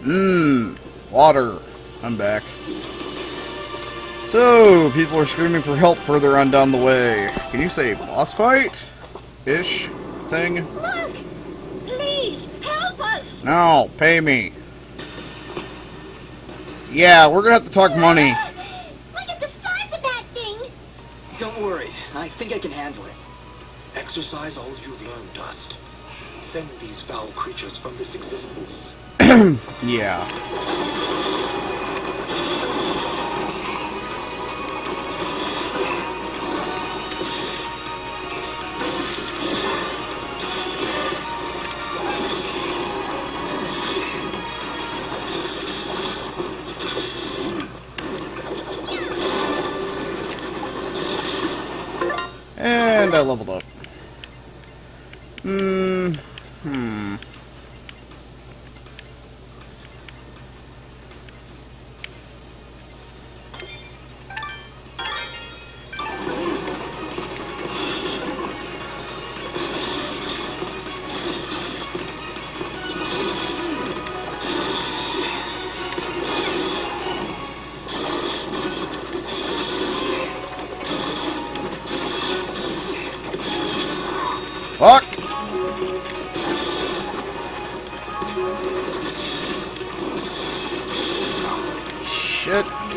Mmm, water. I'm back. So, people are screaming for help further on down the way. Can you say boss fight? Ish thing? Look! Please, help us! No, pay me. Yeah, we're gonna have to talk money. Look at the size of that thing! Don't worry, I think I can handle it. Exercise all you've learned, Dust. Send these foul creatures from this existence. Yeah. And I leveled up. Hmm. Hmm. Fuck! Shit.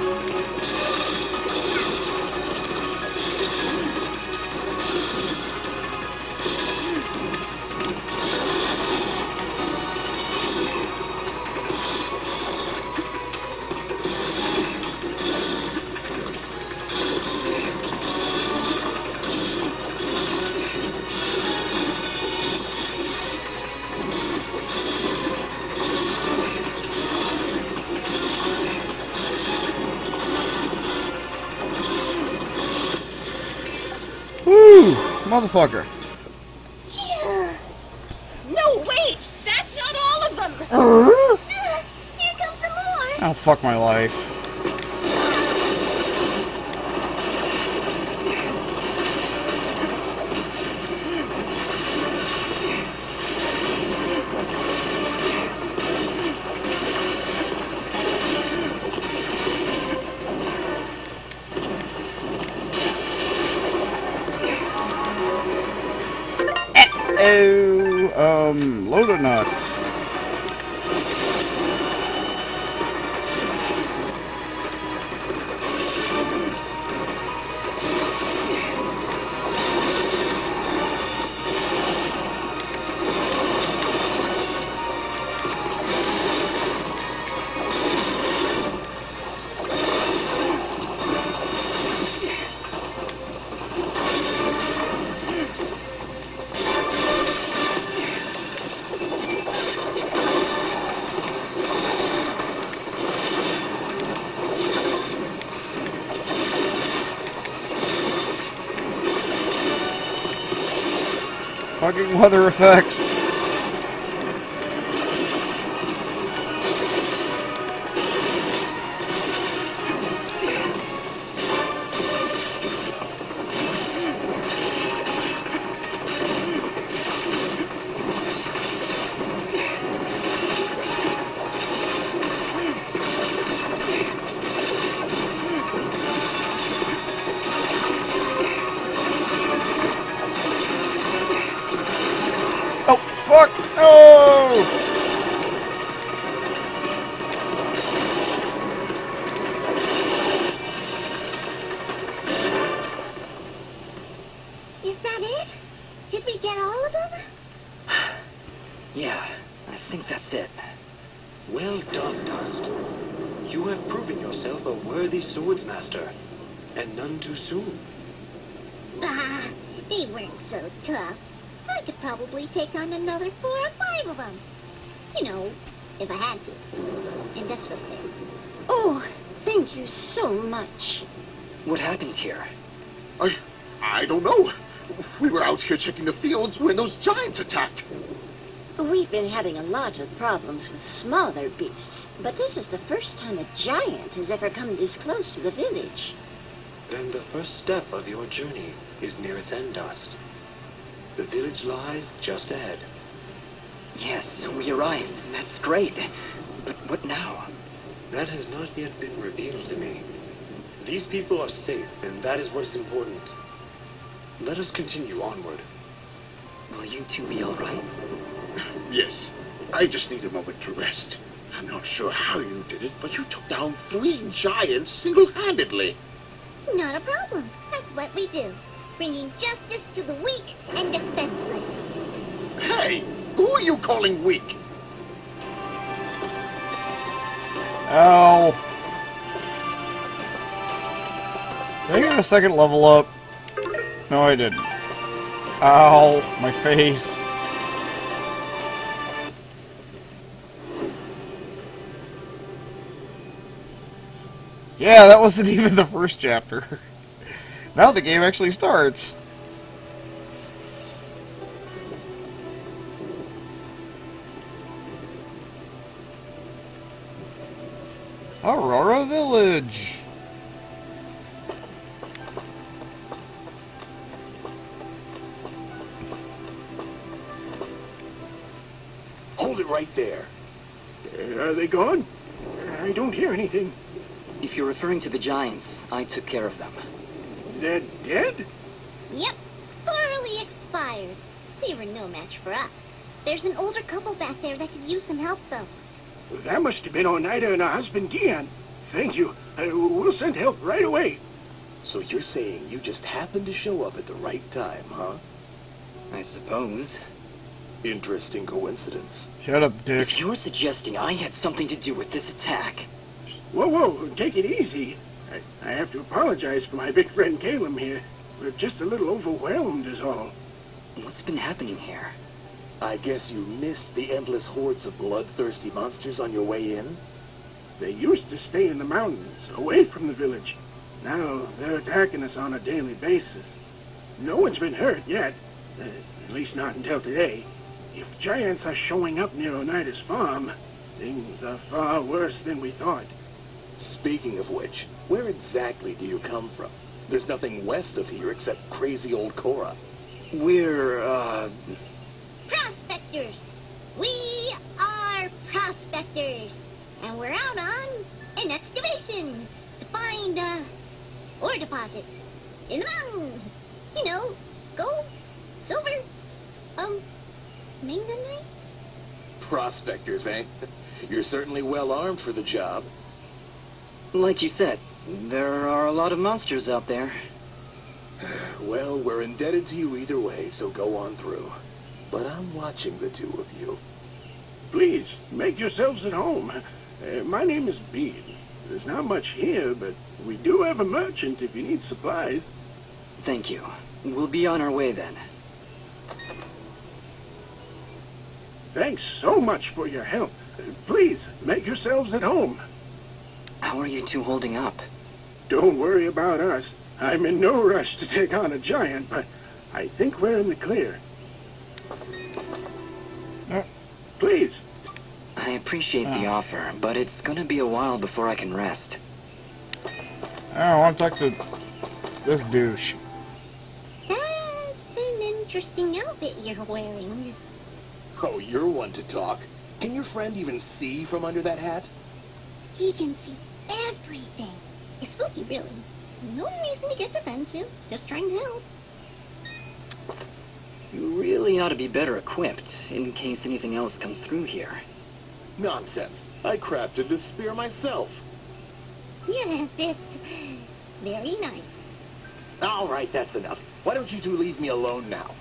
Woo! Motherfucker. No, wait! That's not all of them! Uh-huh. Here comes some more! Oh, fuck my life. Um, load of Fucking weather effects. Yourself a worthy swordsmaster. And none too soon. Bah, they weren't so tough. I could probably take on another four or five of them. You know, if I had to. And this was them. Oh, thank you so much. What happened here? I, I don't know. We were out here checking the fields when those giants attacked. We've been having a lot of problems with smaller beasts, but this is the first time a giant has ever come this close to the village. Then the first step of your journey is near its end, Dust. The village lies just ahead. Yes, we arrived. That's great. But what now? That has not yet been revealed to me. These people are safe, and that is what is important. Let us continue onward. Will you two be all right? Yes. I just need a moment to rest. I'm not sure how you did it, but you took down three giants single-handedly. Not a problem. That's what we do. Bringing justice to the weak and defenseless. Hey, who are you calling weak? Ow. Did I get a second level up? No, I didn't. Ow, my face. Yeah, that wasn't even the first chapter. now the game actually starts. Aurora Village. Hold it right there. Are they gone? I don't hear anything. If you're referring to the giants, I took care of them. They're dead? Yep, thoroughly expired. They were no match for us. There's an older couple back there that could use some help, though. That must have been Oneida and her husband Gian. Thank you. Uh, we'll send help right away. So you're saying you just happened to show up at the right time, huh? I suppose. Interesting coincidence. Shut up, Dick. If you're suggesting I had something to do with this attack, Whoa, whoa, take it easy. I, I have to apologize for my big friend Caleb here. We're just a little overwhelmed is all. what's been happening here? I guess you missed the endless hordes of bloodthirsty monsters on your way in? They used to stay in the mountains, away from the village. Now they're attacking us on a daily basis. No one's been hurt yet, uh, at least not until today. If giants are showing up near Oneida's farm, things are far worse than we thought. Speaking of which, where exactly do you come from? There's nothing west of here except crazy old Cora. We're, uh, Prospectors! We are prospectors! And we're out on an excavation to find, uh, ore deposits in the mountains. You know, gold, silver, um, manganite? Prospectors, eh? You're certainly well armed for the job. Like you said, there are a lot of monsters out there. Well, we're indebted to you either way, so go on through. But I'm watching the two of you. Please, make yourselves at home. Uh, my name is Bean. There's not much here, but we do have a merchant if you need supplies. Thank you. We'll be on our way then. Thanks so much for your help. Please, make yourselves at home. How are you two holding up? Don't worry about us. I'm in no rush to take on a giant, but I think we're in the clear. Uh. Please, I appreciate the offer, but it's gonna be a while before I can rest. I want to talk to this douche. That's an interesting outfit you're wearing. Oh, you're one to talk. Can your friend even see from under that hat? He can see everything. It's spooky, really. No reason to get defensive. Just trying to help. You really ought to be better equipped in case anything else comes through here. Nonsense. I crafted this spear myself. Yes, it's very nice. All right, that's enough. Why don't you two leave me alone now?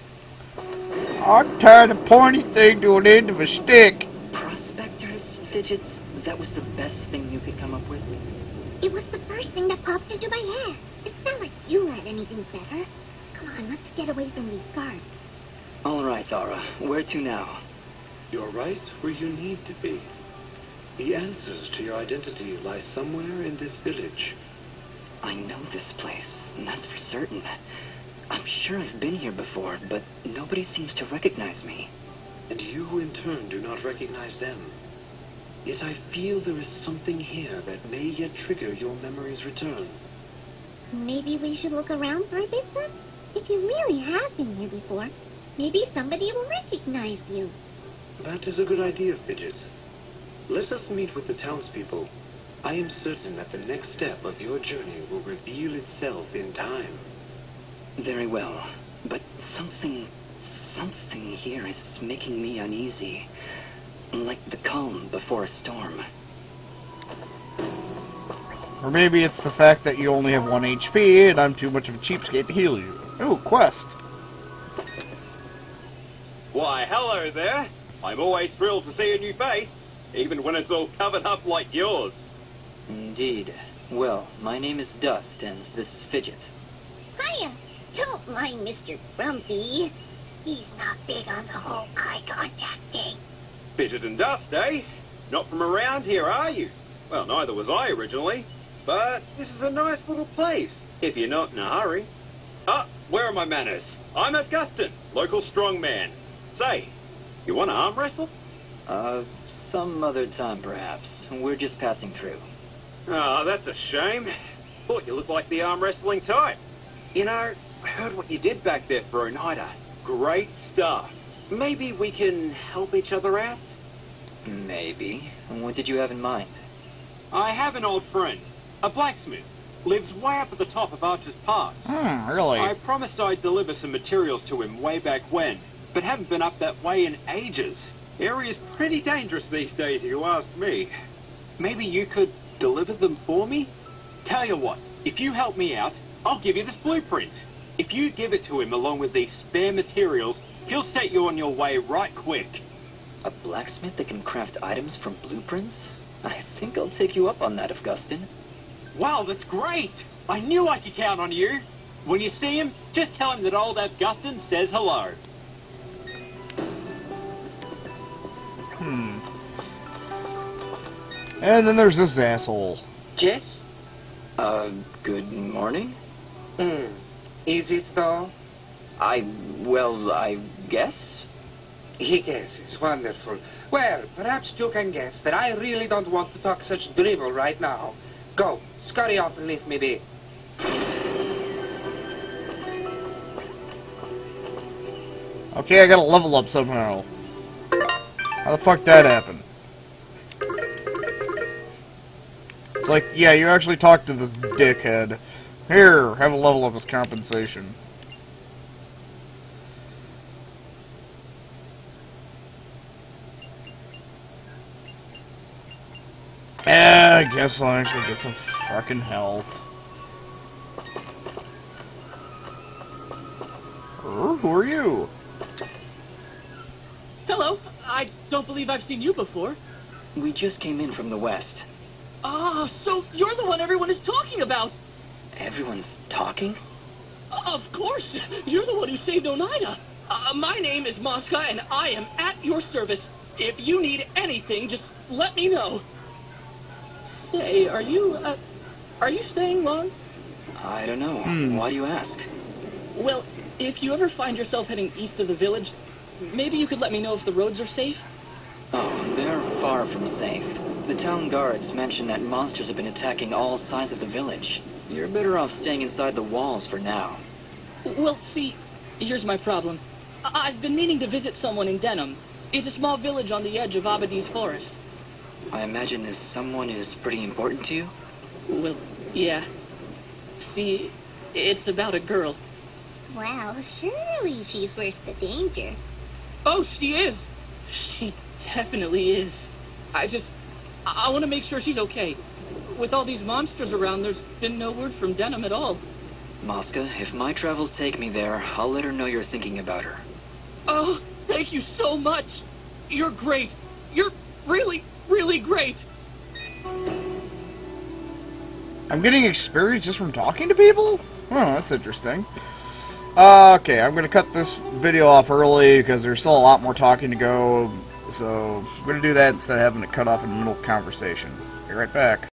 I'm tired of pointy thing to an end of a stick. Prospectors, fidgets, that was the best thing you could come up with? It was the first thing that popped into my head. It's not like you had anything better. Come on, let's get away from these guards. All right, Zara. Where to now? You're right where you need to be. The answers to your identity lie somewhere in this village. I know this place, and that's for certain. I'm sure I've been here before, but nobody seems to recognize me. And you, in turn, do not recognize them. Yet I feel there is something here that may yet trigger your memory's return. Maybe we should look around for a bit then? If you really have been here before, maybe somebody will recognize you. That is a good idea, Fidget. Let us meet with the townspeople. I am certain that the next step of your journey will reveal itself in time. Very well. But something... something here is making me uneasy. Like the calm before a storm. Or maybe it's the fact that you only have one HP and I'm too much of a cheapskate to heal you. Ooh, quest. Why, hello there. I'm always thrilled to see a new face, even when it's all covered up like yours. Indeed. Well, my name is Dust, and this is Fidget. Hiya. Don't mind Mr. Grumpy. He's not big on the whole eye contact Fidget and Dust, eh? Not from around here, are you? Well, neither was I originally. But this is a nice little place, if you're not in a hurry. Ah, where are my manners? I'm Augustin, local strongman. Say, you want to arm wrestle? Uh, some other time, perhaps. We're just passing through. Ah, that's a shame. Thought you looked like the arm wrestling type. You know, I heard what you did back there for Oneida. Great stuff. Maybe we can help each other out? Maybe. What did you have in mind? I have an old friend, a blacksmith. Lives way up at the top of Archer's Pass. Hmm, really? I promised I'd deliver some materials to him way back when, but haven't been up that way in ages. Area's pretty dangerous these days, if you ask me. Maybe you could deliver them for me? Tell you what, if you help me out, I'll give you this blueprint. If you give it to him along with these spare materials, he'll set you on your way right quick. A blacksmith that can craft items from blueprints? I think I'll take you up on that, Augustin. Wow, that's great! I knew I could count on you. When you see him, just tell him that old Augustin says hello. Hmm. And then there's this asshole. Jess? Uh, good morning? Hmm. Is it though? I, well, I guess? He guesses. Wonderful. Well, perhaps you can guess that I really don't want to talk such drivel right now. Go, scurry off and leave me be. Okay, I gotta level up somehow. How the fuck that happen? It's like, yeah, you actually talked to this dickhead. Here, have a level up as compensation. Yeah, I guess I'll actually get some fucking health. Who are you? Hello. I don't believe I've seen you before. We just came in from the west. Ah, so you're the one everyone is talking about. Everyone's talking? Of course. You're the one who saved Oneida. Uh, my name is Mosca, and I am at your service. If you need anything, just let me know. Say, are you, uh, are you staying long? I don't know. Hmm. Why do you ask? Well, if you ever find yourself heading east of the village, maybe you could let me know if the roads are safe. Oh, they're far from safe. The town guards mentioned that monsters have been attacking all sides of the village. You're better off staying inside the walls for now. Well, see, here's my problem. I- I've been meaning to visit someone in Denham. It's a small village on the edge of Abadi's forest. I imagine this someone is pretty important to you? Well, yeah. See, it's about a girl. Well, surely she's worth the danger. Oh, she is. She definitely is. I just, I, want to make sure she's okay. With all these monsters around, there's been no word from Denham at all. Mosca, if my travels take me there, I'll let her know you're thinking about her. Oh, thank you so much. You're great. You're really, really great. I'm getting experience just from talking to people? Oh, that's interesting. Uh, okay, I'm going to cut this video off early because there's still a lot more talking to go. So I'm going to do that instead of having to cut off in the middle of conversation. Be right back.